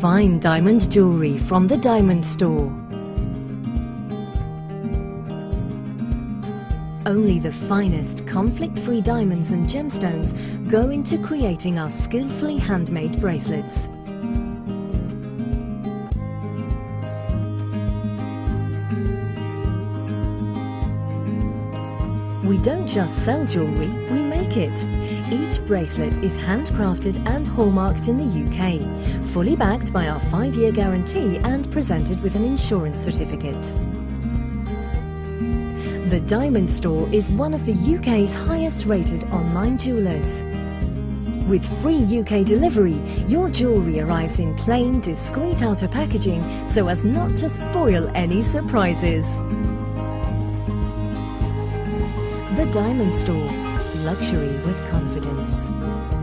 Fine diamond jewellery from the Diamond Store. Only the finest conflict-free diamonds and gemstones go into creating our skillfully handmade bracelets. We don't just sell jewellery, we make it. Each bracelet is handcrafted and hallmarked in the UK, fully backed by our five-year guarantee and presented with an insurance certificate. The Diamond Store is one of the UK's highest rated online jewellers. With free UK delivery, your jewellery arrives in plain, discreet outer packaging so as not to spoil any surprises. The Diamond Store luxury with confidence.